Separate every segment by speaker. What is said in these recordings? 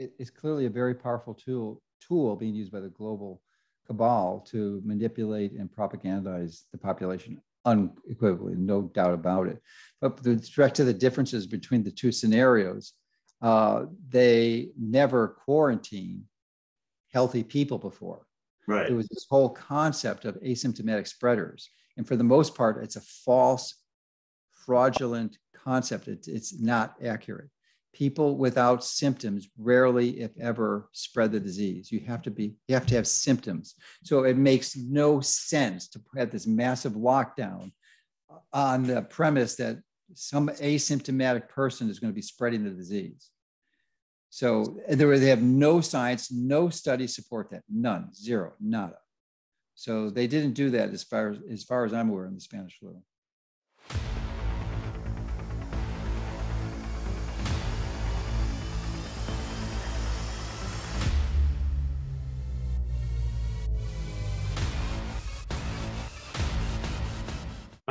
Speaker 1: it, it's clearly a very powerful tool tool being used by the global cabal to manipulate and propagandize the population unequivocally, no doubt about it. But with respect to the differences between the two scenarios, uh, they never quarantine healthy people before.
Speaker 2: Right.
Speaker 1: It was this whole concept of asymptomatic spreaders. And for the most part, it's a false, fraudulent concept. It's, it's not accurate. People without symptoms rarely, if ever, spread the disease. You have to be, you have to have symptoms. So it makes no sense to have this massive lockdown on the premise that some asymptomatic person is going to be spreading the disease. So there, they have no science, no studies support that, none, zero, nada. So they didn't do that as far as, as far as I'm aware in the Spanish flu.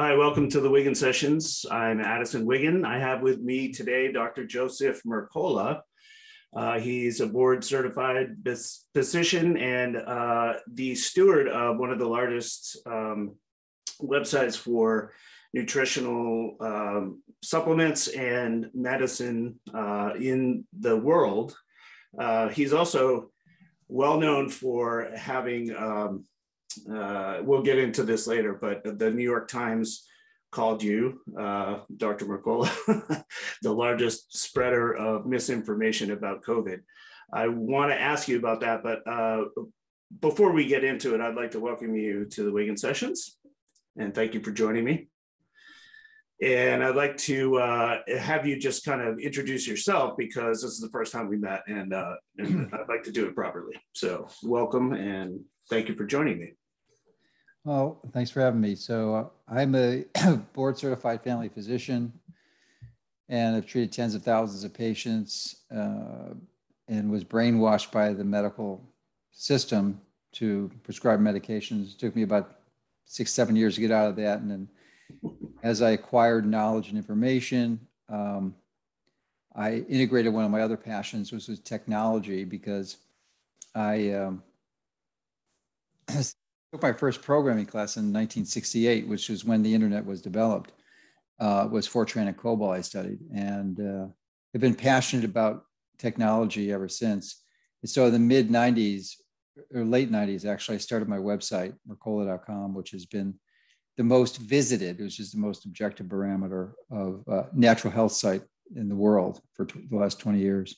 Speaker 2: Hi, welcome to the Wiggin Sessions. I'm Addison Wiggin. I have with me today Dr. Joseph Mercola. Uh, he's a board certified physician and uh, the steward of one of the largest um, websites for nutritional um, supplements and medicine uh, in the world. Uh, he's also well known for having, um, uh, we'll get into this later, but the New York Times called you, uh, Dr. Mercola, the largest spreader of misinformation about COVID. I want to ask you about that, but uh, before we get into it, I'd like to welcome you to the Wiggin Sessions and thank you for joining me. And I'd like to uh, have you just kind of introduce yourself because this is the first time we met and, uh, and I'd like to do it properly. So welcome and thank you for joining me.
Speaker 1: Well, thanks for having me. So uh, I'm a board certified family physician and I've treated tens of thousands of patients uh, and was brainwashed by the medical system to prescribe medications. It took me about six, seven years to get out of that. And then as I acquired knowledge and information, um, I integrated one of my other passions, which was technology, because I um, took my first programming class in 1968, which was when the internet was developed. Uh, was Fortran and COBOL I studied, and uh, have been passionate about technology ever since. And so in the mid 90s or late 90s, actually, I started my website, mercola.com, which has been the most visited, which is the most objective barometer of uh, natural health site in the world for t- the last 20 years.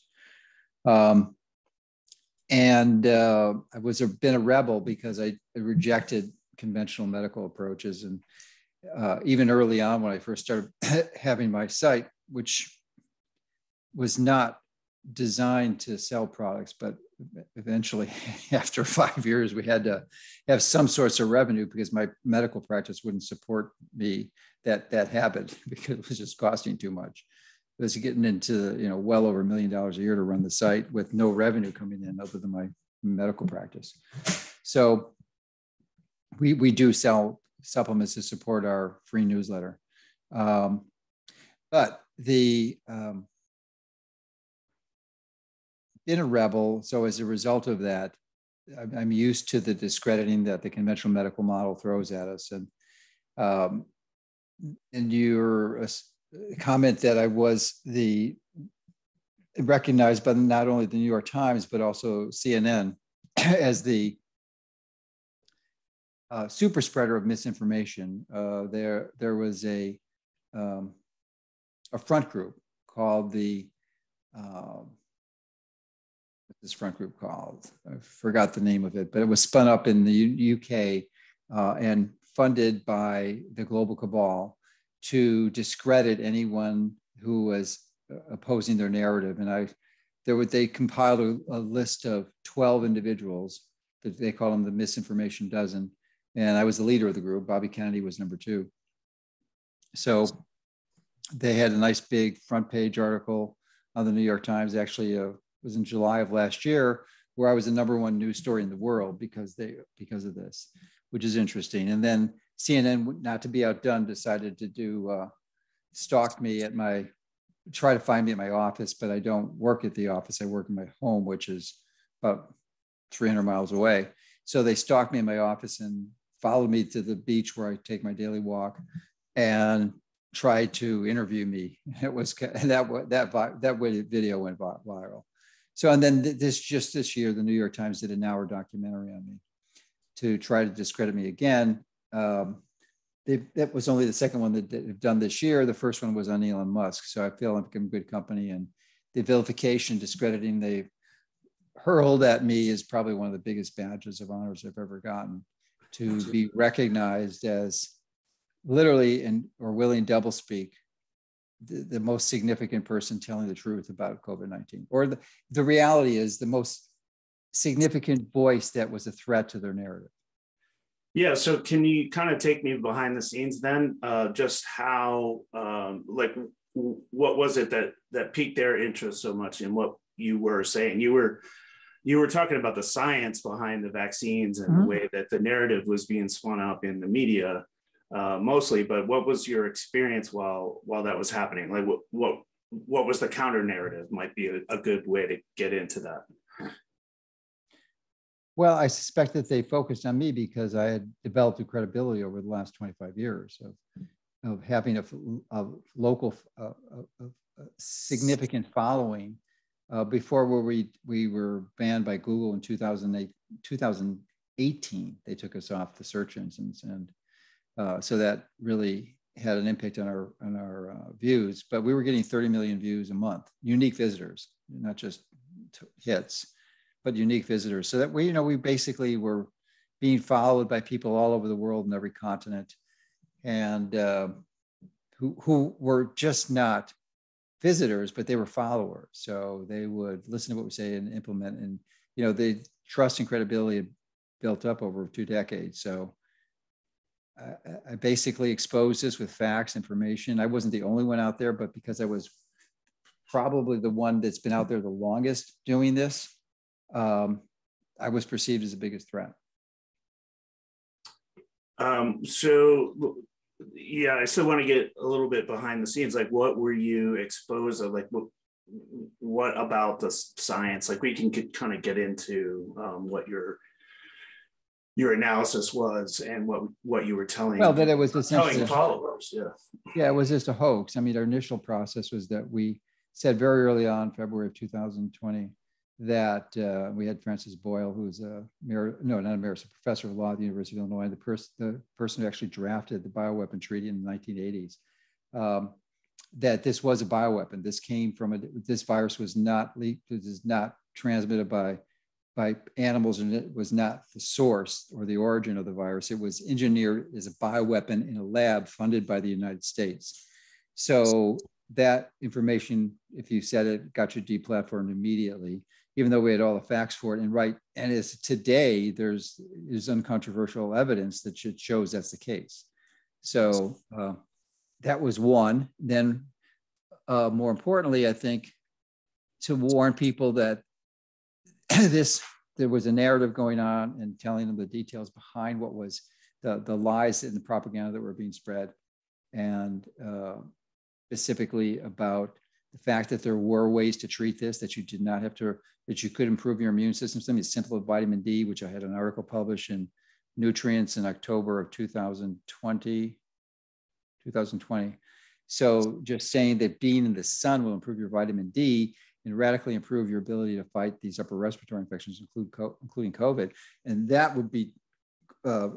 Speaker 1: Um, and uh, I was a, been a rebel because I rejected conventional medical approaches. And uh, even early on, when I first started having my site, which was not designed to sell products, but eventually, after five years, we had to have some sorts of revenue because my medical practice wouldn't support me that that habit because it was just costing too much was getting into you know well over a million dollars a year to run the site with no revenue coming in other than my medical practice. So we we do sell supplements to support our free newsletter, um, but the um, been a rebel. So as a result of that, I'm used to the discrediting that the conventional medical model throws at us, and um, and you're comment that I was the recognized by not only the New York Times but also CNN as the uh, super spreader of misinformation. Uh, there, there was a um, a front group called the uh, this front group called? I forgot the name of it, but it was spun up in the U- UK uh, and funded by the global cabal to discredit anyone who was uh, opposing their narrative. And I, there would they compiled a, a list of 12 individuals that they call them the misinformation dozen. And I was the leader of the group. Bobby Kennedy was number two. So they had a nice big front page article on the New York Times. Actually, uh, was in July of last year, where I was the number one news story in the world because they because of this, which is interesting. And then CNN, not to be outdone, decided to do uh, stalk me at my try to find me at my office, but I don't work at the office. I work in my home, which is about 300 miles away. So they stalked me in my office and followed me to the beach where I take my daily walk and tried to interview me. It was that that that video went viral. So and then this just this year, the New York Times did an hour documentary on me to try to discredit me again. Um, that was only the second one that they've done this year. The first one was on Elon Musk. So I feel like I'm good company. And the vilification, discrediting they hurled at me is probably one of the biggest badges of honors I've ever gotten to be recognized as literally and or willing doublespeak the, the most significant person telling the truth about COVID-19. Or the, the reality is the most significant voice that was a threat to their narrative.
Speaker 2: Yeah. So can you kind of take me behind the scenes then? Uh, just how, um, like, what was it that that piqued their interest so much in what you were saying? You were you were talking about the science behind the vaccines and mm-hmm. the way that the narrative was being spun up in the media, uh, mostly. But what was your experience while while that was happening? Like, what what what was the counter narrative? Might be a, a good way to get into that.
Speaker 1: Well, I suspect that they focused on me because I had developed a credibility over the last 25 years of, of having a, a local, a, a, significant following. Uh, before where we, we were banned by Google in 2008, 2018, they took us off the search engines. And uh, so that really had an impact on our, on our uh, views, but we were getting 30 million views a month, unique visitors, not just hits but unique visitors. So that we, you know, we basically were being followed by people all over the world in every continent, and uh, who who were just not visitors, but they were followers. So they would listen to what we say and implement. And you know, the trust and credibility built up over two decades. So I, I basically exposed this with facts, information. I wasn't the only one out there, but because I was probably the one that's been out there the longest doing this, um, I was perceived as the biggest threat.
Speaker 2: Um, so, yeah, I still want to get a little bit behind the scenes. Like, what were you exposed of? Like, what, what about the science? Like, we can get, kind of get into um, what your your analysis was and what what you were telling.
Speaker 1: Well, that it was essentially
Speaker 2: followers. Yeah.
Speaker 1: Yeah, it was just a hoax. I mean, our initial process was that we said very early on, February of 2020, that uh, we had Francis Boyle, who's a no, not a emeritus, a professor of law at the University of Illinois, the, pers- the person who actually drafted the bioweapon treaty in the 1980s, um, that this was a bioweapon. This came from a, this virus was not leaked, it is not transmitted by by animals, and it was not the source or the origin of the virus. It was engineered as a bioweapon in a lab funded by the United States. So that information, if you said it, got you deplatformed immediately even though we had all the facts for it and right. And as today there's is uncontroversial evidence that shows that's the case. So uh, that was one. Then uh, more importantly i think to warn people that this there was a narrative going on and telling them the details behind what was the, the lies and the propaganda that were being spread and uh, specifically about the fact that there were ways to treat this, that you did not have to, that you could improve your immune system. Something as simple as vitamin D, which I had an article published in Nutrients in October of 2020. 2020. So just saying that being in the sun will improve your vitamin D and radically improve your ability to fight these upper respiratory infections, including COVID, and that would be uh,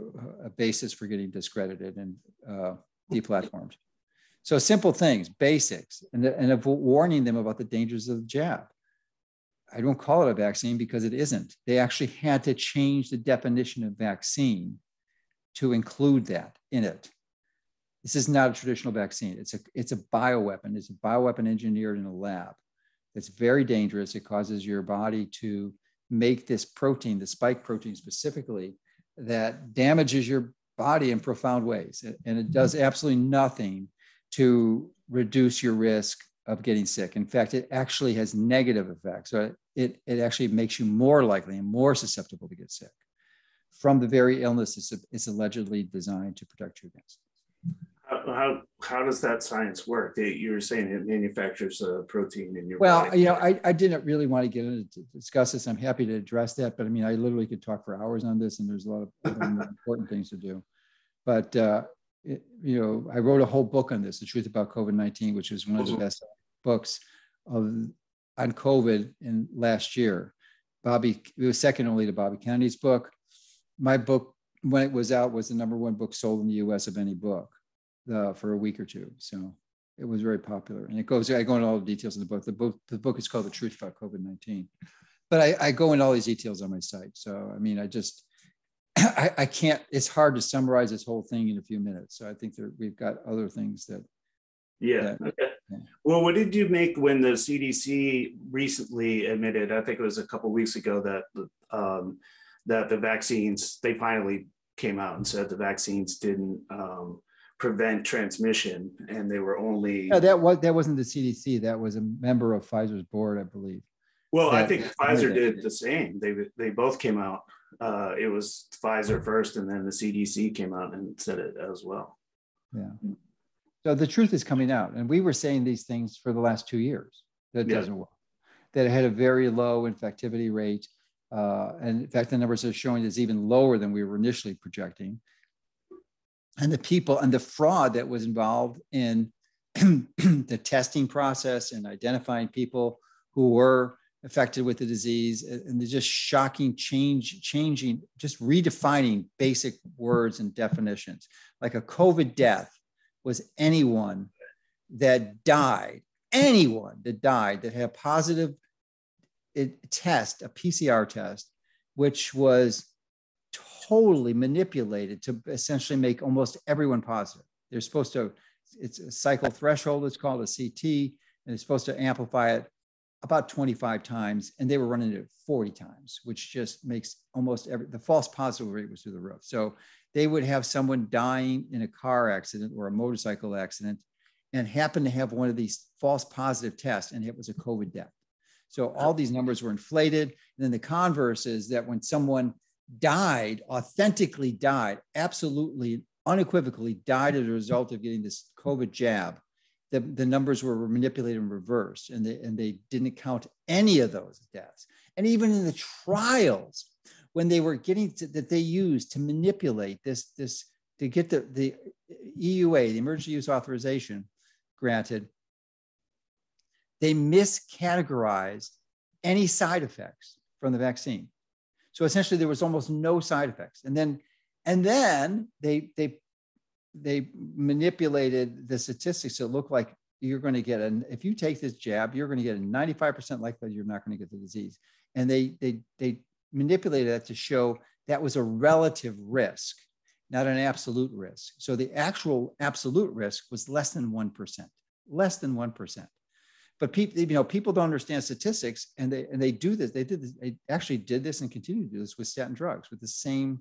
Speaker 1: a basis for getting discredited and uh, deplatformed. So simple things, basics, and, and of warning them about the dangers of the jab. I don't call it a vaccine because it isn't. They actually had to change the definition of vaccine to include that in it. This is not a traditional vaccine. It's a, it's a bioweapon. It's a bioweapon engineered in a lab. It's very dangerous. It causes your body to make this protein, the spike protein specifically, that damages your body in profound ways. And it does mm-hmm. absolutely nothing to reduce your risk of getting sick. In fact, it actually has negative effects. So it, it actually makes you more likely and more susceptible to get sick from the very illness it's, it's allegedly designed to protect you against.
Speaker 2: How, how, how does that science work? You were saying it manufactures a protein in your
Speaker 1: Well,
Speaker 2: body.
Speaker 1: you know, I, I didn't really want to get into to discuss this. I'm happy to address that, but I mean, I literally could talk for hours on this and there's a lot of important things to do. But, uh, it, you know, I wrote a whole book on this, The Truth About COVID-19, which is one of the
Speaker 2: Mhm.
Speaker 1: best books of on COVID in last year. Bobby, it was second only to Bobby Kennedy's book. My book, when it was out, was the number one book sold in the US of any book uh, for a week or two. So it was very popular. And it goes, I go into all the details in the book. The book, the book is called The Truth About COVID-19. But I, I go into all these details on my site. So, I mean, I just, I, I can't, it's hard to summarize this whole thing in a few minutes. So I think that we've got other things that,
Speaker 2: Yeah.
Speaker 1: Yeah.
Speaker 2: Okay.
Speaker 1: Yeah.
Speaker 2: Well, what did you make when the CDC recently admitted? I think it was a couple weeks ago that um, that the vaccines they finally came out and said the vaccines didn't um, prevent transmission, and they were only.
Speaker 1: no, that was, that wasn't the CDC. That was a member of Pfizer's board, I believe.
Speaker 2: Well, I think Pfizer did the same. They they both came out. Uh, it was Pfizer first, and then the CDC came out and said it as well.
Speaker 1: Yeah. So the truth is coming out. And we were saying these things for the last two years that it
Speaker 2: Yeah.
Speaker 1: doesn't work, that it had a very low infectivity rate. Uh, and in fact, the numbers are showing is even lower than we were initially projecting. And the people and the fraud that was involved in the testing process and identifying people who were affected with the disease and the just shocking change, changing, just redefining basic words and definitions. Like a COVID death was anyone that died, anyone that died that had a positive uh, test, a PCR test, which was totally manipulated to essentially make almost everyone positive. They're supposed to, it's a cycle threshold, it's called a CT, and it's supposed to amplify it about 25 times, and they were running it 40 times, which just makes almost every, the false positive rate was through the roof. So they would have someone dying in a car accident or a motorcycle accident and happen to have one of these false positive tests, and it was a COVID death. So all these numbers were inflated. And then the converse is that when someone died, authentically died, absolutely unequivocally died as a result of getting this COVID jab, the, the numbers were manipulated and reversed, and they, and they didn't count any of those deaths. And even in the trials, when they were getting to, that they used to manipulate this, this to get the, the EUA, the emergency use authorization granted, they miscategorized any side effects from the vaccine. So essentially, there was almost no side effects. And then, and then they they they manipulated the statistics to look like you're going to get an if you take this jab, you're going to get a 95% likelihood you're not going to get the disease. And they they they manipulated that to show that was a relative risk, not an absolute risk. So the actual absolute risk was less than 1%, less than 1% but people you know people don't understand statistics and they and they do this they did this they actually did this and continue to do this with statin drugs with the same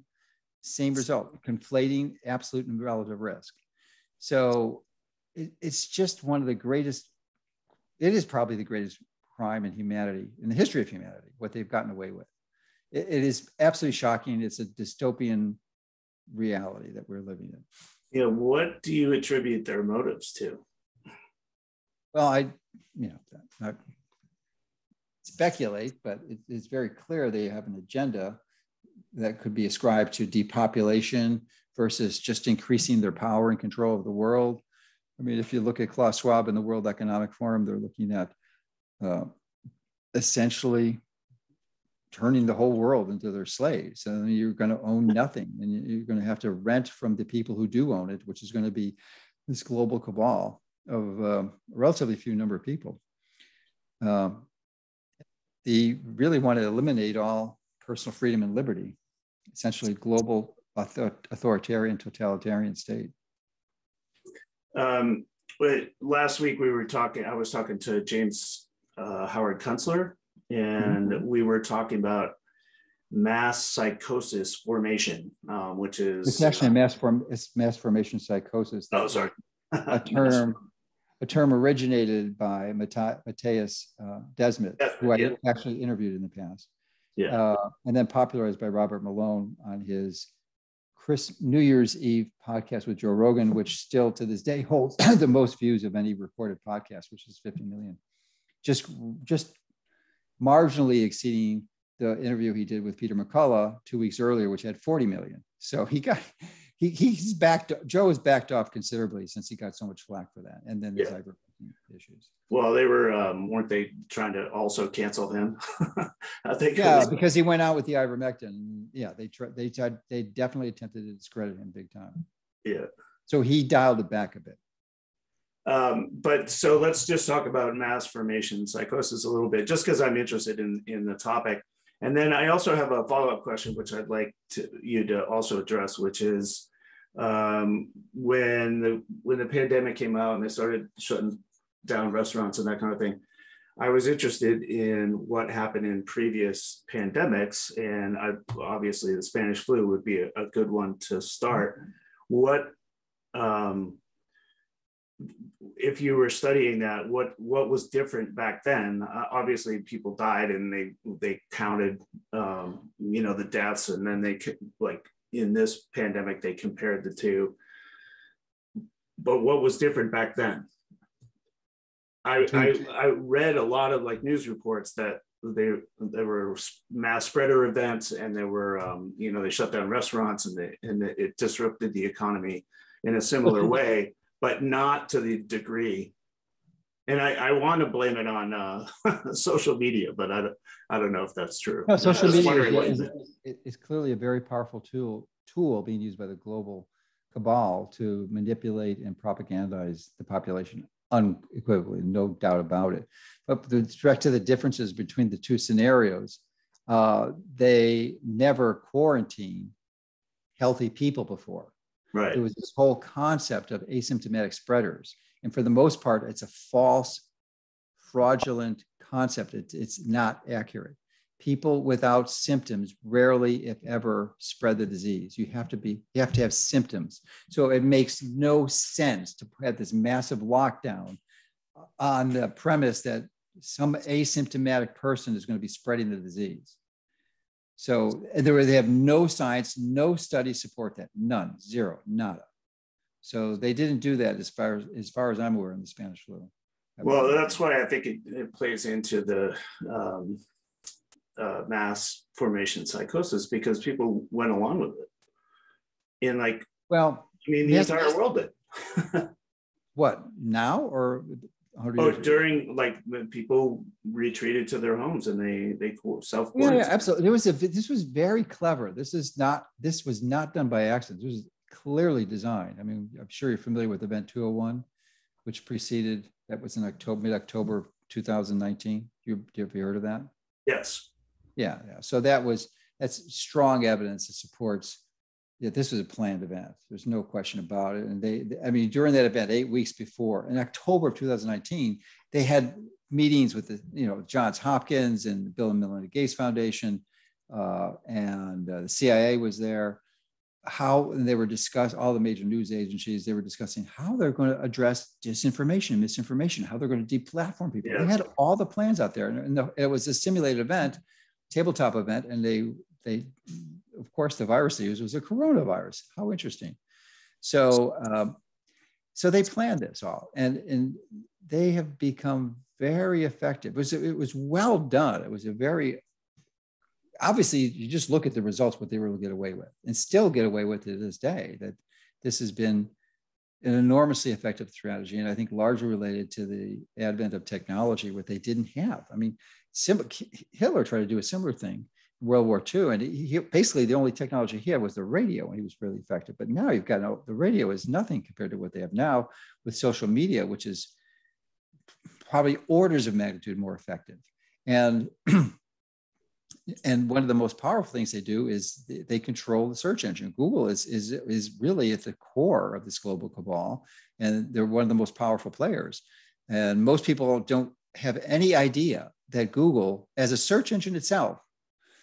Speaker 1: same result conflating absolute and relative risk. So it, it's just one of the greatest it is probably the greatest crime in humanity in the history of humanity what they've gotten away with. It, it is absolutely shocking. It's a dystopian reality that we're living in.
Speaker 2: You know, what do you attribute their motives to?
Speaker 1: Well, I, you know, not speculate, but it, it's very clear they have an agenda that could be ascribed to depopulation versus just increasing their power and control of the world. I mean, if you look at Klaus Schwab and the World Economic Forum, they're looking at uh, essentially turning the whole world into their slaves. And you're going to own nothing, and you're going to have to rent from the people who do own it, which is going to be this global cabal of uh, a relatively few number of people. Um, they really want to eliminate all personal freedom and liberty, essentially global author- authoritarian totalitarian state.
Speaker 2: Um, but last week we were talking, I was talking to James uh, Howard Kunstler, and we were talking about mass psychosis formation, um, which is
Speaker 1: It's actually a mass form, it's mass formation psychosis.
Speaker 2: Oh, sorry.
Speaker 1: a term, a term originated by Matthias uh, Desmet, who I
Speaker 2: Yeah.
Speaker 1: actually interviewed in the past.
Speaker 2: Yeah.
Speaker 1: Uh, and then popularized by Robert Malone on his Chris New Year's Eve podcast with Joe Rogan, which still to this day holds the most views of any recorded podcast, which is 50 million. Just, just marginally exceeding the interview he did with Peter McCullough two weeks earlier, which had 40 million. So he got he, he's backed Joe has backed off considerably since he got so much flack for that. And then yeah. Issues.
Speaker 2: Well, they were um, weren't they trying to also cancel him?
Speaker 1: I think yeah, because he went out with the ivermectin. Yeah, they tried they tried they definitely attempted to discredit him big time.
Speaker 2: Yeah.
Speaker 1: So he dialed it back a bit.
Speaker 2: Um, but so let's just talk about mass formation psychosis a little bit, just because I'm interested in in the topic. And then I also have a follow up question, which I'd like to, you to also address, which is um, when the when the pandemic came out and they started shutting down restaurants and that kind of thing. I was interested in what happened in previous pandemics, and I, obviously the Spanish flu would be a, a good one to start. What, um, if you were studying that, what what was different back then? Uh, obviously, people died, and they they counted, um, you know, the deaths, and then they like in this pandemic, they compared the two. But what was different back then? I, I, I read a lot of like news reports that they there were mass spreader events and there were um, you know they shut down restaurants and they and it disrupted the economy in a similar way, but not to the degree. And I, I want to blame it on uh, social media, but I don't, I don't know if that's true.
Speaker 1: No, social media is, is, is, clearly a very powerful tool tool being used by the global cabal to manipulate and propagandize the population unequivocally, no doubt about it. But with respect to the differences between the two scenarios, uh, they never quarantine healthy people before.
Speaker 2: Right.
Speaker 1: There was this whole concept of asymptomatic spreaders. And for the most part, it's a false, fraudulent concept. It's, it's not accurate people without symptoms rarely if ever spread the disease. You have to be you have to have symptoms. So it makes no sense to have this massive lockdown on the premise that some asymptomatic person is going to be spreading the disease. So there they have no science no studies support that none zero nada. So they didn't do that as far as, as far as i'm aware in the spanish flu.
Speaker 2: Well that's why i think it, it plays into the um, uh, mass formation psychosis because people went along with it. And like,
Speaker 1: well,
Speaker 2: I mean, the entire world did.
Speaker 1: what now or?
Speaker 2: Oh, during like when people retreated to their homes and they they self
Speaker 1: yeah, yeah, absolutely. There was a this was very clever. This is not this was not done by accident. This was clearly designed. I mean, I'm sure you're familiar with Event 201, which preceded that was in October mid October 2019. You have you heard of that?
Speaker 2: Yes.
Speaker 1: Yeah, yeah. So that was that's strong evidence that supports that this was a planned event. There's no question about it. And they, I mean, during that event, eight weeks before, in October of 2019, they had meetings with the, you know, Johns Hopkins and the Bill and Melinda Gates Foundation, uh, and uh, the CIA was there. How and they were discussing all the major news agencies. They were discussing how they're going to address disinformation, misinformation, how they're going to deplatform people. Yeah. They had all the plans out there, and, and the, it was a simulated event tabletop event, and they they of course the virus they used was a coronavirus. How interesting. So um, so they planned this all, and and they have become very effective. It was it was well done. It was a very obviously you just look at the results what they were able to get away with and still get away with it to this day that this has been an enormously effective strategy and i think largely related to the advent of technology what they didn't have i mean Sim- Hitler tried to do a similar thing in World War II, and he, basically the only technology he had was the radio, and he was really effective. But now you've got no, the radio is nothing compared to what they have now with social media, which is probably orders of magnitude more effective. And and one of the most powerful things they do is they control the search engine. Google is is is really at the core of this global cabal, and they're one of the most powerful players. And most people don't have any idea that Google, as a search engine itself,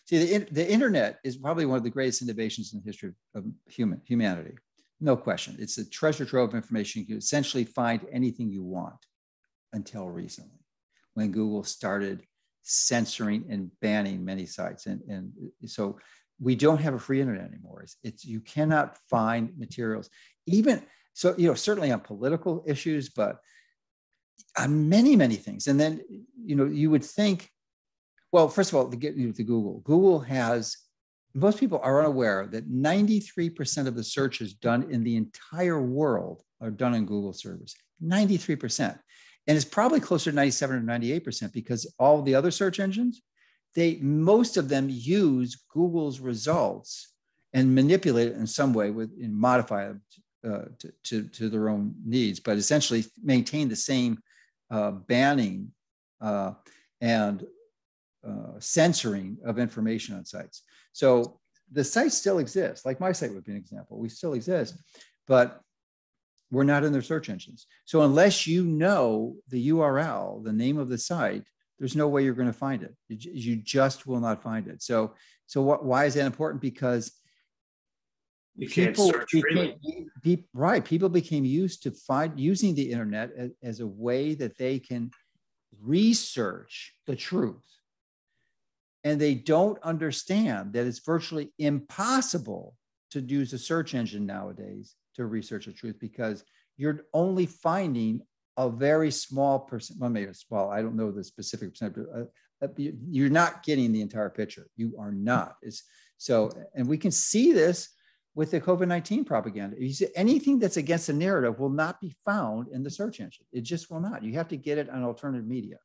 Speaker 1: see, the, the internet is probably one of the greatest innovations in the history of human humanity. No question. It's a treasure trove of information. You can essentially find anything you want until recently, when Google started censoring and banning many sites. And, and so we don't have a free internet anymore. It's, it's you cannot find materials, even so. You know, certainly on political issues, but on many many things. And then you know, you would think, well, first of all, to get you to Google, Google has most people are unaware that 93% of the searches done in the entire world are done in Google servers. 93%. And it's probably closer to 97 or 98% because all the other search engines, they most of them use Google's results and manipulate it in some way with and modify it uh, to, to, to, their own needs, but essentially maintain the same uh, banning uh, and uh, censoring of information on sites. So the site still exists. Like my site would be an example. We still exist, but we're not in their search engines. So unless you know the URL, the name of the site, there's no way you're going to find it. You just will not find it. So, so what, why is that important? Because
Speaker 2: you can't people search
Speaker 1: became, be, right. People became used to find using the internet as, as a way that they can research the truth. And they don't understand that it's virtually impossible to use a search engine nowadays to research the truth because you're only finding a very small percent, well, maybe small, I don't know the specific percent, but uh, uh you're not getting the entire picture. You are not. It's, so, and we can see this with the COVID 19 propaganda. you see anything that's against the narrative will not be found in the search engine. It just will not. You have to get it on alternative media.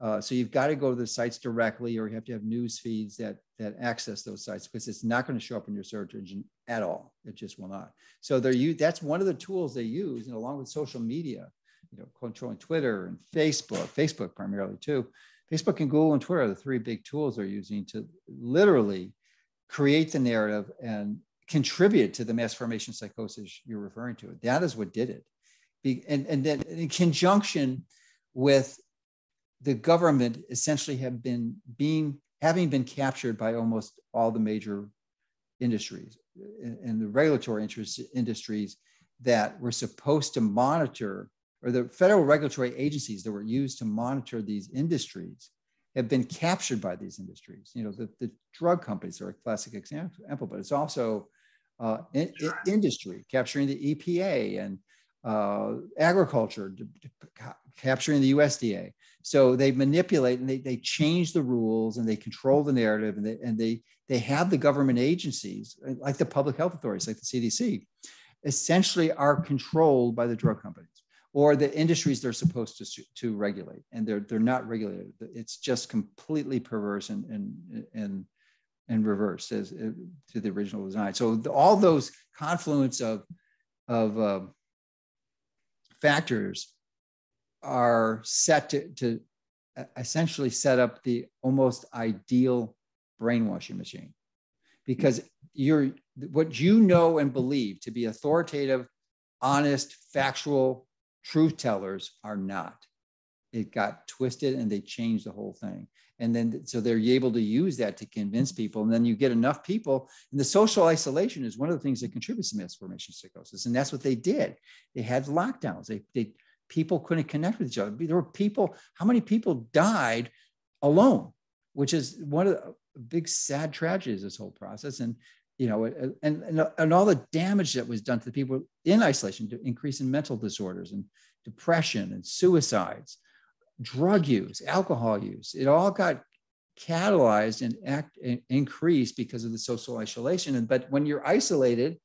Speaker 1: Uh, so you've got to go to the sites directly, or you have to have news feeds that that access those sites because it's not going to show up in your search engine at all. It just will not. So they're you. That's one of the tools they use, and along with social media, you know, controlling Twitter and Facebook, Facebook primarily too. Facebook and Google and Twitter are the three big tools they're using to literally create the narrative and contribute to the mass formation psychosis you're referring to. That is what did it. Be, and, and then in conjunction with the government essentially have been being having been captured by almost all the major industries and the regulatory interest industries that were supposed to monitor or the federal regulatory agencies that were used to monitor these industries have been captured by these industries. You know, the, the drug companies are a classic example, but it's also uh, in, in industry capturing the EPA and uh, agriculture capturing the USDA. So they manipulate and they, they change the rules and they control the narrative and they, and they, they have the government agencies like the public health authorities, like the CDC, essentially are controlled by the drug companies or the industries they're supposed to, to regulate and they're, they're not regulated. It's just completely perverse and, and, and, and reversed as, uh, to the original design. So the, all those confluence of, of uh, factors are set to, to essentially set up the almost ideal brainwashing machine. Because you're what you know and believe to be authoritative honest factual truth tellers are not. It got twisted and they changed the whole thing and then so they're able to use that to convince mm-hmm. people and then you get enough people. And the social isolation is one of the things that contributes to mass formation psychosis and that's what they did. They had lockdowns. They, they people couldn't connect with each other. There were people, how many people died alone, which is one of the big sad tragedies this whole process. And, you know, and, and, and all the damage that was done to the people in isolation, to increase in mental disorders and depression and suicides, drug use, alcohol use, it all got catalyzed and act and increased because of the social isolation. And, but when you're isolated,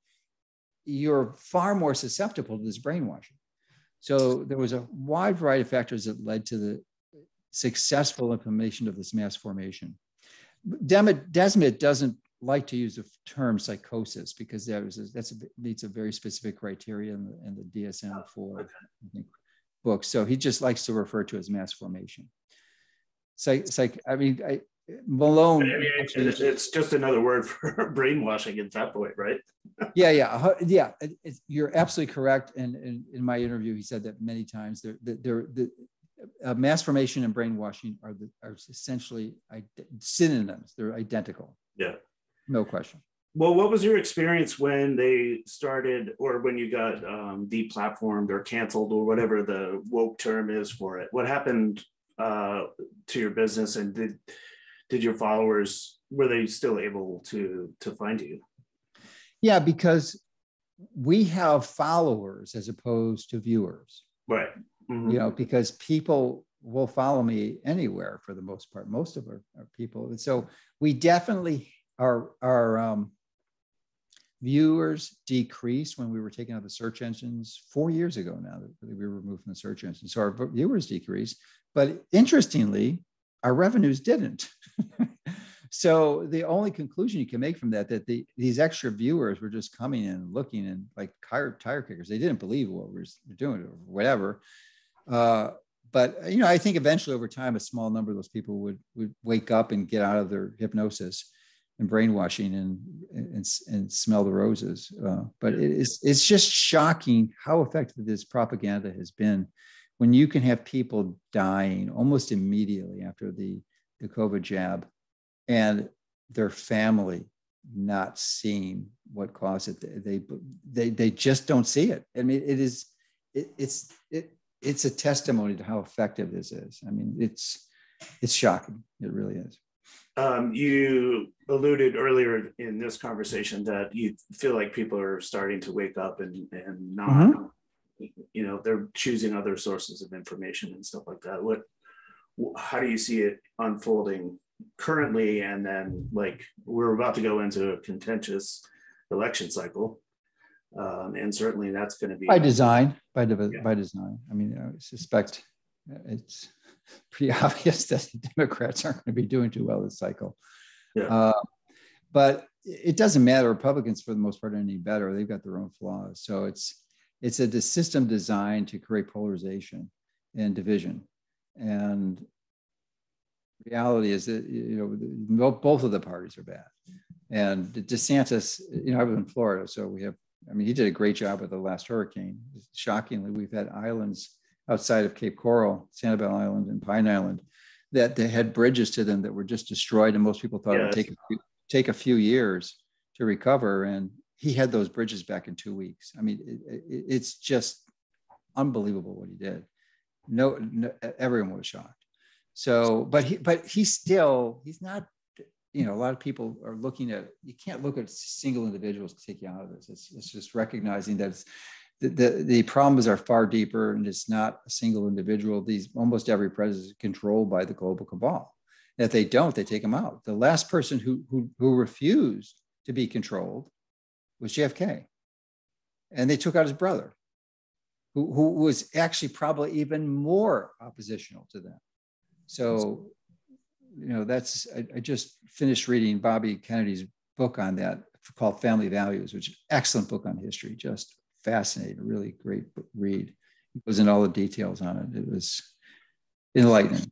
Speaker 1: you're far more susceptible to this brainwashing. So there was a wide variety of factors that led to the successful implementation of this mass formation. Desmet doesn't like to use the term psychosis because that was a, that's a, meets a very specific criteria in the, in the DSM-4 I think, book. So he just likes to refer to as mass formation. Psych, psych I mean, I, Malone. I mean,
Speaker 2: it's, it's, just another word for brainwashing at that point, right?
Speaker 1: yeah, yeah, yeah. It, you're absolutely correct. And, and, in my interview, he said that many times. They're, they're, the uh, mass formation and brainwashing are the, are essentially synonyms. They're identical.
Speaker 2: Yeah,
Speaker 1: no question.
Speaker 2: Well, what was your experience when they started, or when you got um, deplatformed or canceled, or whatever the woke term is for it? What happened uh, to your business, and did did your followers were they still able to to find you?
Speaker 1: Yeah, because we have followers as opposed to viewers.
Speaker 2: Right.
Speaker 1: Mm-hmm. You know, because people will follow me anywhere for the most part. Most of our, our people, and so we definitely are our um, viewers decreased when we were taking out the search engines four years ago now that we were removed from the search engines. So our viewers decreased, but interestingly, our revenues didn't. so the only conclusion you can make from that that the, these extra viewers were just coming and looking and like tire, tire kickers. They didn't believe what we were doing or whatever. Uh, but you know, I think eventually over time, a small number of those people would would wake up and get out of their hypnosis and brainwashing and and, and smell the roses. Uh, but it is it's just shocking how effective this propaganda has been when you can have people dying almost immediately after the the COVID jab and their family not seeing what caused it. They they they just don't see it. I mean, it is it, it's it it's a testimony to how effective this is. I mean, it's it's shocking. It really is.
Speaker 2: Um, you alluded earlier in this conversation that you feel like people are starting to wake up and and not, mm-hmm. you know, they're choosing other sources of information and stuff like that. What, how do you see it unfolding currently? And then, like, we're about to go into a contentious election cycle, um, and certainly that's going to be
Speaker 1: by design. By de- yeah. by design. I mean, I suspect it's pretty obvious that the Democrats aren't going to be doing too well this cycle. Yeah. Uh, but it doesn't matter. Republicans, for the most part, are any better. They've got their own flaws. So it's it's a system designed to create polarization and division. And reality is that you know both of the parties are bad. And DeSantis, you know, I was in Florida, so we have. I mean, he did a great job with the last hurricane. Shockingly, we've had islands outside of Cape Coral, Sanibel Island, and Pine Island, that they had bridges to them that were just destroyed, and most people thought yes. it would take a few, take a few years to recover. And he had those bridges back in two weeks. I mean, it, it, it's just unbelievable what he did. No, no, everyone was shocked. So, but he, but he still, he's not. You know, a lot of people are looking at. You can't look at single individuals to take you out of this. It's, it's just recognizing that it's the, the, the problems are far deeper and it's not a single individual. These almost every president is controlled by the global cabal. And if they don't, they take them out. The last person who, who, who refused to be controlled was JFK. And they took out his brother, who, who was actually probably even more oppositional to them. So, you know, that's, I, I just finished reading Bobby Kennedy's book on that called Family Values, which is an excellent book on history, just fascinating, really great read. It goes into all the details on it. It was enlightening.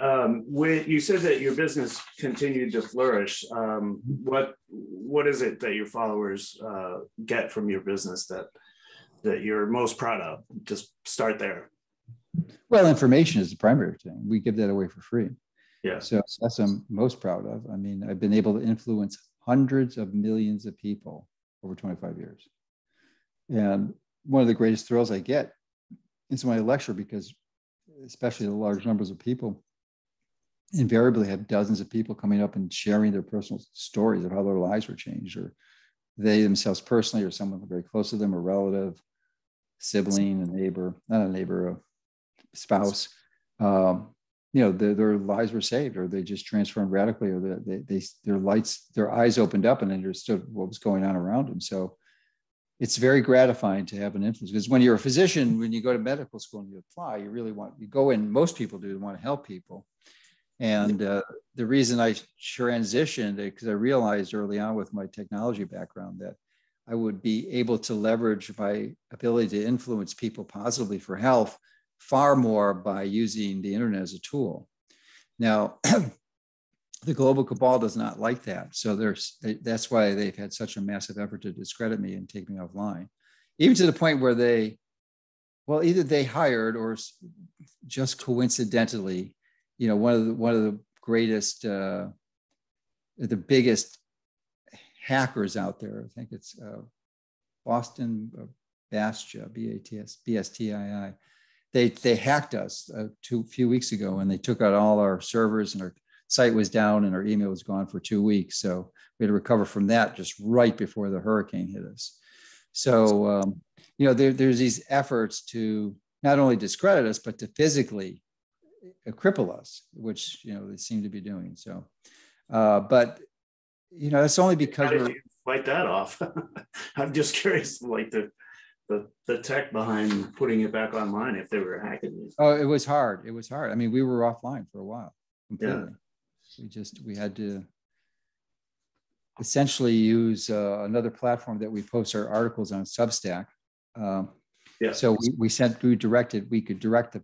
Speaker 2: Um, when you said that your business continued to flourish, um, what what is it that your followers uh, get from your business that that you're most proud of? Just start there.
Speaker 1: Well, information is the primary thing. We give that away for free.
Speaker 2: Yeah.
Speaker 1: So that's what I'm most proud of. I mean, I've been able to influence hundreds of millions of people over 25 years. And one of the greatest thrills I get is when I lecture because, especially the large numbers of people, invariably have dozens of people coming up and sharing their personal stories of how their lives were changed, or they themselves personally, or someone very close to them, a relative, sibling, a neighbor, not a neighbor, a spouse. Um, you know, their, their lives were saved, or they just transformed radically, or they, they, their lights, their eyes opened up and understood what was going on around them. So it's very gratifying to have an influence because when you're a physician, when you go to medical school and you apply, you really want, you go in, most people do want to help people. And uh, the reason I transitioned, because I realized early on with my technology background that I would be able to leverage my ability to influence people positively for health far more by using the internet as a tool. Now, the global cabal does not like that. So there's that's why they've had such a massive effort to discredit me and take me offline, even to the point where they, well, either they hired or just coincidentally, you know, one of the one of the greatest, uh, the biggest hackers out there. I think it's uh, Boston uh, Bastia, B A T S B S T I I they they hacked us a uh, few weeks ago and they took out all our servers and our site was down and our email was gone for two weeks. So we had to recover from that just right before the hurricane hit us. So um, you know there, there's these efforts to not only discredit us but to physically cripple us, which you know they seem to be doing. So, uh, but you know that's only because we're
Speaker 2: fight that off. I'm just curious, like the the the tech behind putting it back online if they were hacking these.
Speaker 1: Oh, it was hard. It was hard. I mean, we were offline for a while completely. Yeah. We just we had to essentially use uh, another platform that we post our articles on Substack. Um, yeah. So we, we sent we directed we could direct the,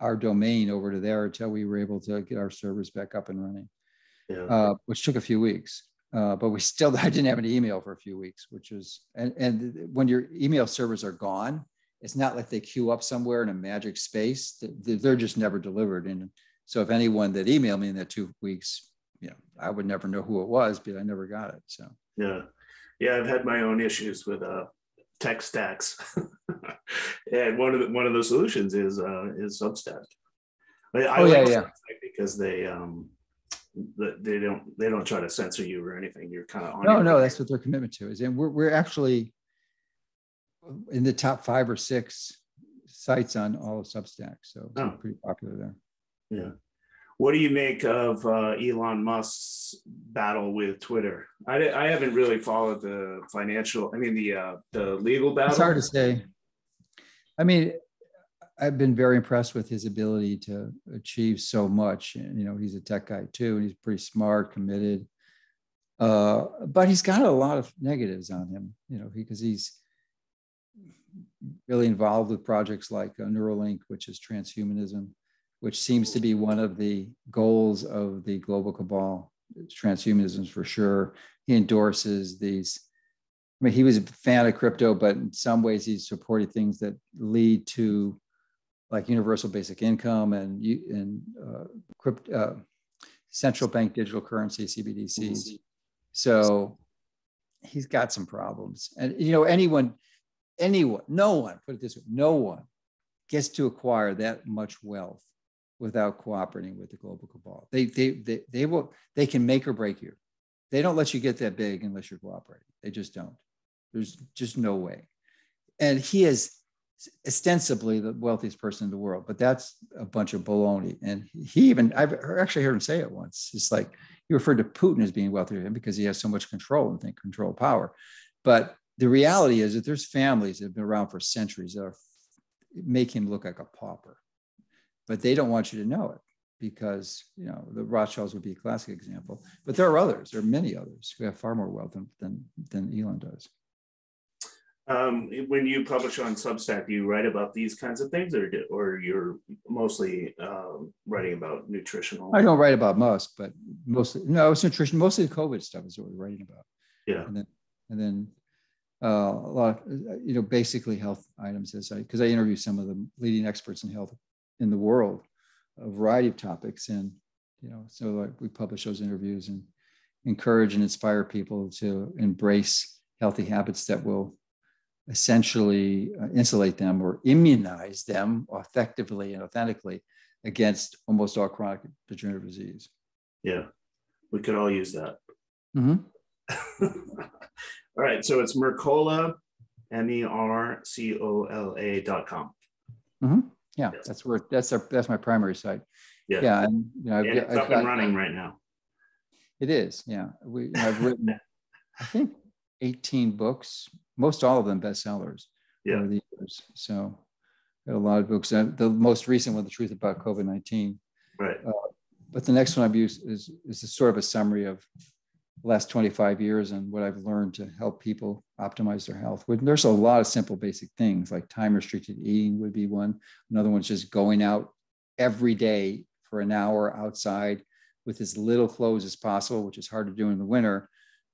Speaker 1: our domain over to there until we were able to get our servers back up and running, yeah. uh, which took a few weeks. Uh, but we still I didn't have an email for a few weeks, which was and and when your email servers are gone, it's not like they queue up somewhere in a magic space. They're just never delivered. And so if anyone that emailed me in that two weeks, you know, I would never know who it was, but I never got it. So
Speaker 2: yeah, yeah, I've had my own issues with uh, tech stacks, and one of the one of the solutions is uh, is Substack. I, I oh yeah, like yeah. Because they um they don't they don't try to censor you or anything. You're kind of on.
Speaker 1: no, no. That's what their commitment to is, and we're we're actually in the top five or six sites on all of Substack, so oh. pretty popular there.
Speaker 2: Yeah. What do you make of uh, Elon Musk's battle with Twitter? I, I haven't really followed the financial, I mean the uh, the legal battle.
Speaker 1: It's hard to say. I mean, I've been very impressed with his ability to achieve so much. And, you know, he's a tech guy too, and he's pretty smart, committed. Uh, but he's got a lot of negatives on him, you know, because he's really involved with projects like uh, Neuralink, which is transhumanism, which seems to be one of the goals of the global cabal. Transhumanism for sure. He endorses these I mean, he was a fan of crypto, but in some ways he supported things that lead to like universal basic income and and uh, crypto, uh, central bank digital currency CBDCs. Mm-hmm. So he's got some problems, and you know anyone, anyone, no one put it this way, no one gets to acquire that much wealth without cooperating with the global cabal. They they they they will they can make or break you. They don't let you get that big unless you're cooperating. They just don't. There's just no way. And he has ostensibly the wealthiest person in the world, but that's a bunch of baloney. And he even, I've actually heard him say it once. It's like he referred to Putin as being wealthier than him because he has so much control and think control power. But the reality is that there's families that have been around for centuries that are, make him look like a pauper, but they don't want you to know it because you know the Rothschilds would be a classic example. But there are others. There are many others who have far more wealth than than, than Elon does.
Speaker 2: Um, when you publish on Substack, do you write about these kinds of things, or do, or you're mostly um, writing about nutritional?
Speaker 1: I don't write about most, but mostly no, it's nutrition. Mostly the COVID stuff is what we're writing about.
Speaker 2: Yeah,
Speaker 1: and then and then uh, a lot, of, you know, basically health items. As I because I interview some of the leading experts in health in the world, a variety of topics, and you know, so like we publish those interviews and encourage and inspire people to embrace healthy habits that will essentially uh, insulate them or immunize them effectively and authentically against almost all chronic degenerative disease.
Speaker 2: Yeah, we could all use that.
Speaker 1: Mm-hmm.
Speaker 2: all right, so it's Mercola, M E R C O L A dot com.
Speaker 1: Mm-hmm. Yeah, yes. that's where that's our that's my primary site. Yeah, yeah, and
Speaker 2: you know, I've, it's I've up got, and running right now.
Speaker 1: It is. Yeah, we I've written, I think, eighteen books most all of them bestsellers
Speaker 2: yeah. over the
Speaker 1: years. So a lot of books. The most recent one, The Truth About COVID-19.
Speaker 2: Right. Uh,
Speaker 1: but the next one I've used is, is a sort of a summary of the last 25 years and what I've learned to help people optimize their health. There's a lot of simple basic things like time restricted eating would be one. Another one's just going out every day for an hour outside with as little clothes as possible, which is hard to do in the winter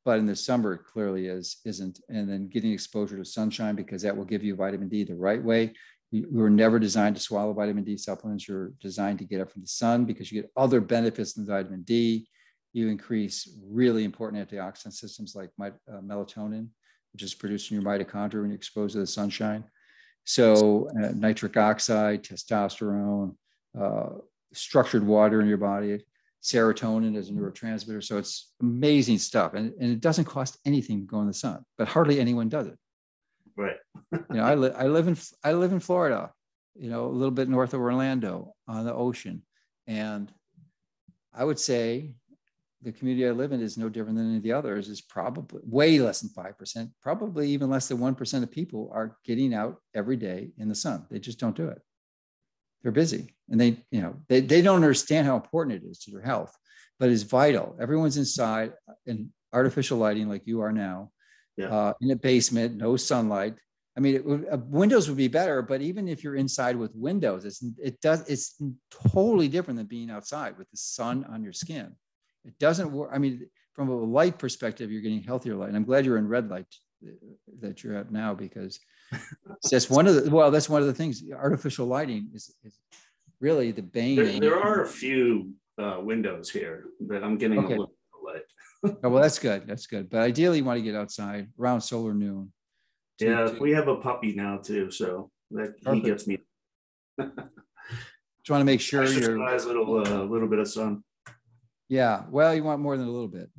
Speaker 1: but in the summer it clearly is isn't. And then getting exposure to sunshine because that will give you vitamin d the right way. We were never designed to swallow vitamin d supplements. You're designed to get it from the sun because you get other benefits than vitamin d. You increase really important antioxidant systems like uh, melatonin which is produced in your mitochondria when you're exposed to the sunshine. So uh, nitric oxide, testosterone, uh, structured water in your body, serotonin as a mm-hmm. neurotransmitter. So it's amazing stuff. And, and it doesn't cost anything to go in the sun, but hardly anyone does it.
Speaker 2: Right.
Speaker 1: you know, I, li- I live in I live in Florida, you know, a little bit north of Orlando on the ocean. And I would say the community I live in is no different than any of the others, is probably way less than 5%, probably even less than 1% of people are getting out every day in the sun. They just don't do it. They're busy and they, you know, they, they don't understand how important it is to their health, but it's vital. Everyone's inside in artificial lighting like you are now, yeah. uh, in a basement, no sunlight. I mean, would, uh, windows would be better, but even if you're inside with windows, it's, it does, it's totally different than being outside with the sun on your skin. It doesn't work. I mean, from a light perspective, you're getting healthier light. And I'm glad you're in red light uh, that you're at now because that's one of the well, that's one of the things. Artificial lighting is, is really the bane.
Speaker 2: There, there are a few uh, windows here that I'm getting okay. a little light.
Speaker 1: oh, well, that's good. That's good. But ideally, you want to get outside around solar noon.
Speaker 2: To, yeah, to, we have a puppy now too, so that Perfect. he gets me.
Speaker 1: Just want to make sure you're
Speaker 2: a little uh, little bit of sun.
Speaker 1: Yeah, well, you want more than a little bit.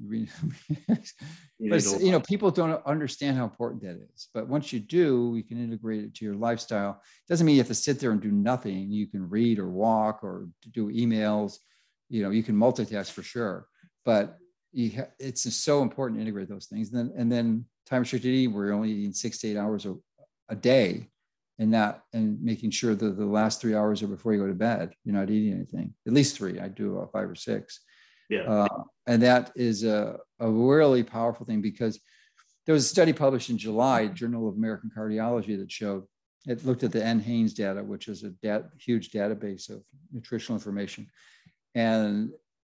Speaker 1: but you know, people don't understand how important that is. But once you do, you can integrate it to your lifestyle. Doesn't mean you have to sit there and do nothing. You can read or walk or do emails. You know, you can multitask for sure. But ha- it's so important to integrate those things. And then, and then time restricted eating, we're only eating six to eight hours a, a day, and not and making sure that the last three hours are before you go to bed. You're not eating anything. At least three. I do about five or six
Speaker 2: yeah. Uh,
Speaker 1: and that is a, a really powerful thing because there was a study published in July, Journal of American Cardiology, that showed it looked at the NHANES data, which is a dat- huge database of nutritional information. And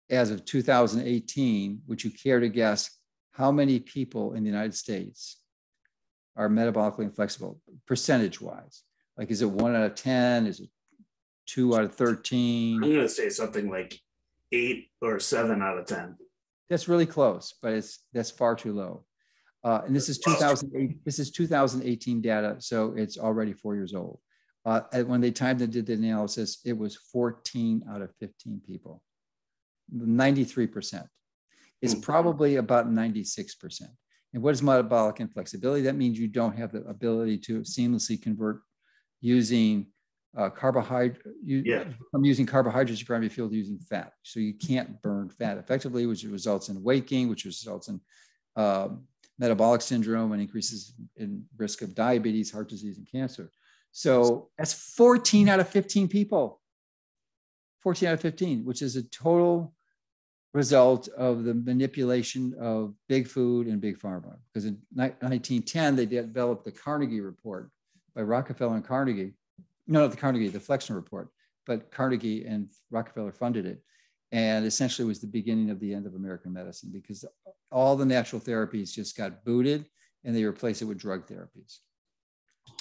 Speaker 1: as of 2018, would you care to guess how many people in the United States are metabolically inflexible, percentage wise? Like, is it one out of 10? Is it two out of 13?
Speaker 2: I'm going to say something like eight or seven out of 10.
Speaker 1: That's really close, but it's that's far too low. Uh, and this is 2008. This is 2018 data, so it's already four years old. Uh, when they timed and did the analysis, it was 14 out of 15 people. 93%. It's hmm. probably about 96%. And what is metabolic inflexibility? That means you don't have the ability to seamlessly convert using uh, carbohydrate.
Speaker 2: Yeah.
Speaker 1: I'm using carbohydrates, you probably feel using fat. So you can't burn fat effectively, which results in weight gain, which results in uh, metabolic syndrome and increases in risk of diabetes, heart disease, and cancer. So that's 14 out of 15 people. 14 out of 15, which is a total result of the manipulation of big food and big pharma. Because in 1910, they developed the Carnegie report by Rockefeller and Carnegie, no, not the Carnegie, the Flexner report, but Carnegie and Rockefeller funded it. And essentially was the beginning of the end of American medicine because all the natural therapies just got booted and they replaced it with drug therapies.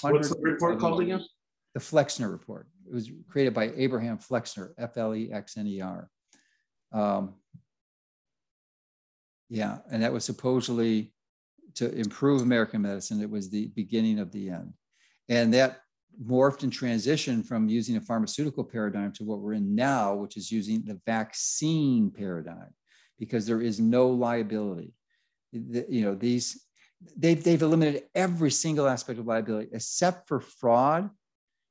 Speaker 2: What's the report called again?
Speaker 1: The Flexner report. It was created by Abraham Flexner, F L E X N E R. Um, yeah, and that was supposedly to improve American medicine. It was the beginning of the end. And that morphed and transitioned from using a pharmaceutical paradigm to what we're in now, which is using the vaccine paradigm, because there is no liability. The, you know, these they've, they've eliminated every single aspect of liability except for fraud.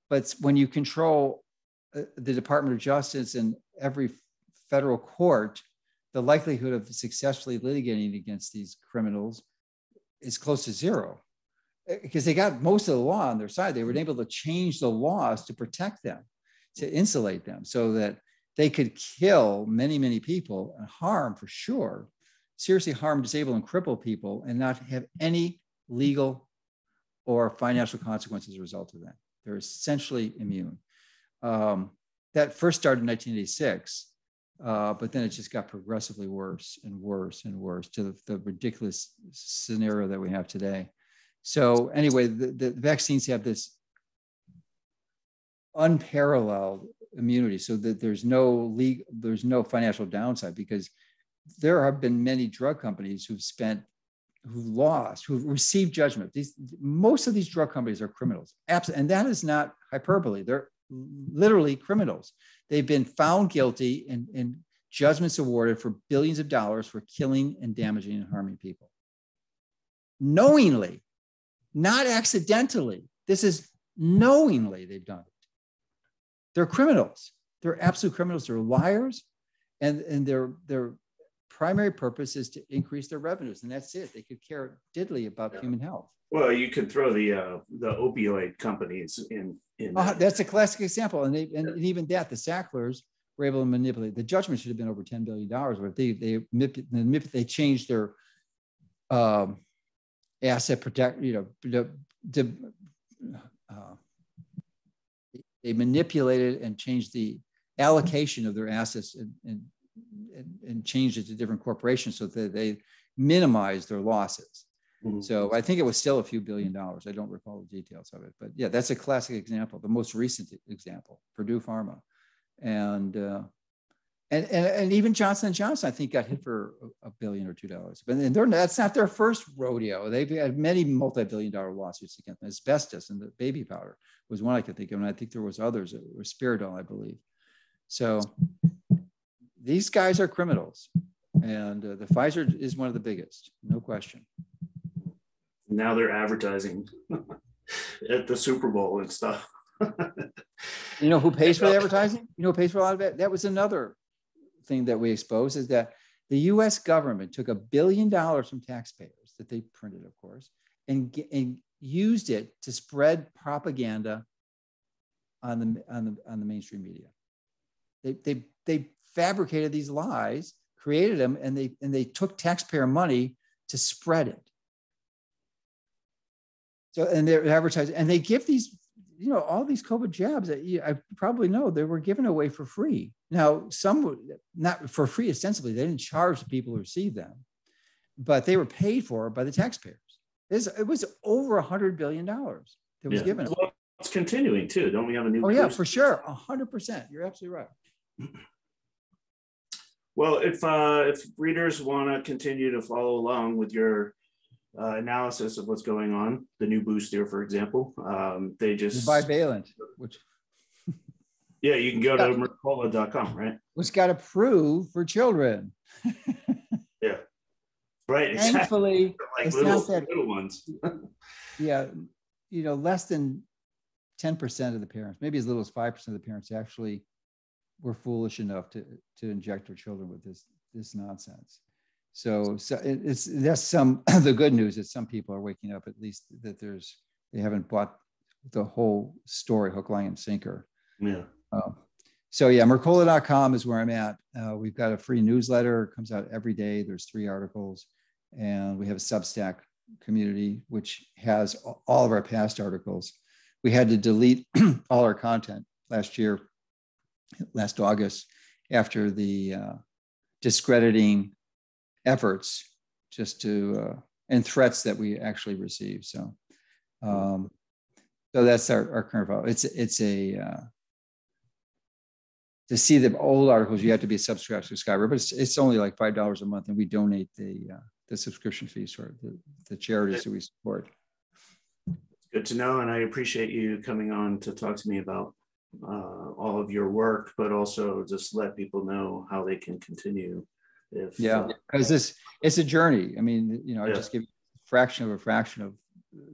Speaker 1: But when you control uh, the Department of Justice and every federal court, the likelihood of successfully litigating against these criminals is close to zero because they got most of the law on their side. They were able to change the laws to protect them, to insulate them so that they could kill many, many people and harm for sure, seriously harm, disable, and cripple people and not have any legal or financial consequences as a result of that. They're essentially immune. Um, that first started in 1986, uh, but then it just got progressively worse and worse and worse to the, the ridiculous scenario that we have today. So anyway, the, the vaccines have this unparalleled immunity so that there's no legal, there's no financial downside because there have been many drug companies who've spent who lost, who've received judgment. These most of these drug companies are criminals. And that is not hyperbole. They're literally criminals. They've been found guilty and, and judgments awarded for billions of dollars for killing and damaging and harming people. Knowingly, not accidentally. This is knowingly they've done it. They're criminals. They're absolute criminals. They're liars. And, and their, their primary purpose is to increase their revenues. And that's it. They could care diddly about yeah. human health.
Speaker 2: Well, you could throw the uh, the opioid companies in. in
Speaker 1: uh, that's a classic example, and, they, and, and even that the Sacklers were able to manipulate. The judgment should have been over ten billion dollars, but they they they changed their um, asset protect. You know, the, the, uh, they manipulated and changed the allocation of their assets and, and, and changed it to different corporations so that they minimize their losses. Mm-hmm. So I think it was still a few billion dollars. I don't recall the details of it, but yeah, that's a classic example, the most recent example, Purdue Pharma, and uh, and, and and even Johnson and Johnson, I think, got hit for a billion or two dollars. But they're, that's not their first rodeo. They've had many multi-billion-dollar lawsuits against them. Asbestos and the baby powder was one I could think of, and I think there was others. It was Risperdal, I believe. So these guys are criminals, and uh, the Pfizer is one of the biggest, no question
Speaker 2: now they're advertising at the Super Bowl and stuff.
Speaker 1: you know who pays for the advertising? You know who pays for a lot of it? That was another thing that we expose is that the US government took a billion dollars from taxpayers that they printed, of course, and, and used it to spread propaganda on the, on the, on the mainstream media. They, they, they fabricated these lies, created them, and they, and they took taxpayer money to spread it. So, and they're advertising, and they give these, you know, all these COVID jabs that you, I probably know they were given away for free. Now, some not for free ostensibly, they didn't charge the people who received them, but they were paid for by the taxpayers. it was over a hundred billion dollars that was yeah. given.
Speaker 2: Well, it's continuing too. Don't we have a new?
Speaker 1: Oh yeah, for sure, a hundred percent. You're absolutely right.
Speaker 2: Well, if uh, if readers want to continue to follow along with your uh, analysis of what's going on. The new booster, for example, um, they just
Speaker 1: bivalent, which
Speaker 2: yeah, you can go to mercola.com, right?
Speaker 1: Which got approved for children.
Speaker 2: yeah, right.
Speaker 1: Thankfully,
Speaker 2: exactly. like little, that, little ones.
Speaker 1: yeah, you know, less than ten percent of the parents, maybe as little as five percent of the parents, actually were foolish enough to to inject their children with this this nonsense. So, so it's that's some the good news is some people are waking up at least that there's they haven't bought the whole story hook line and sinker.
Speaker 2: Yeah.
Speaker 1: Um, so yeah, Mercola.com is where I'm at. Uh, we've got a free newsletter it comes out every day. There's three articles, and we have a Substack community which has all of our past articles. We had to delete all our content last year, last August, after the uh, discrediting efforts just to uh, and threats that we actually receive. So, um, so that's our, our current file. It's it's a uh, to see the old articles, you have to be a subscriber, but it's, it's only like five dollars a month, and we donate the uh, the subscription fees for the, the charities that we support.
Speaker 2: Good to know, and I appreciate you coming on to talk to me about uh, all of your work, but also just let people know how they can continue
Speaker 1: if, yeah, because this it's a journey. I mean, you know, yeah. I just give a fraction of a fraction of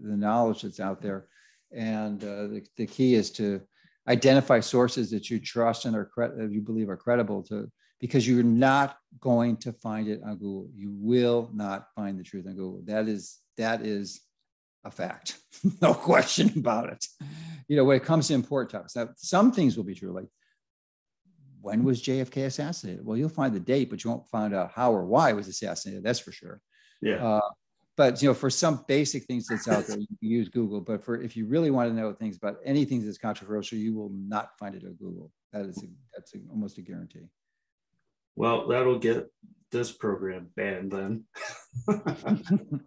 Speaker 1: the knowledge that's out there, and uh, the, the key is to identify sources that you trust and are that you believe are credible to because you're not going to find it on Google. You will not find the truth on Google. That is that is a fact, no question about it. You know, when it comes to important topics, now some things will be true, like when was JFK assassinated? Well, you'll find the date, but you won't find out how or why it was assassinated. That's for sure.
Speaker 2: Yeah. Uh,
Speaker 1: but you know, for some basic things that's out there, you can use Google. But for if you really want to know things about anything that's controversial, you will not find it on Google. That is a, that's a, almost a guarantee.
Speaker 2: Well, that'll get this program banned then.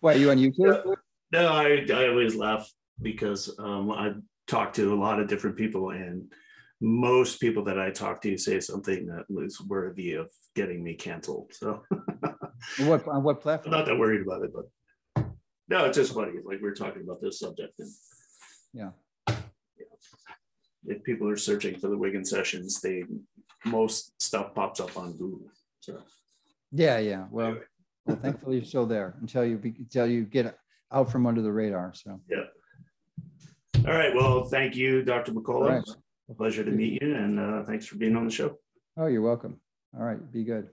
Speaker 1: Why are you on YouTube?
Speaker 2: No, I, I always laugh because um, I talk to a lot of different people and most people that I talk to say something that was worthy of getting me canceled. So
Speaker 1: What, on what
Speaker 2: I'm
Speaker 1: platform?
Speaker 2: not that worried about it, but no, it's just funny. Like we're talking about this subject and
Speaker 1: Yeah. yeah.
Speaker 2: if people are searching for the Wiggin sessions, they, most stuff pops up on Google. So,
Speaker 1: Yeah, yeah. Well,
Speaker 2: Anyway.
Speaker 1: well, thankfully you're still there until you, be- until you get out from under the radar. So, yeah.
Speaker 2: all right. Well, thank you, Dr. McCullough.
Speaker 1: Right.
Speaker 2: Pleasure to meet you and uh, thanks for being on the show.
Speaker 1: Oh, you're welcome. All right. Be good.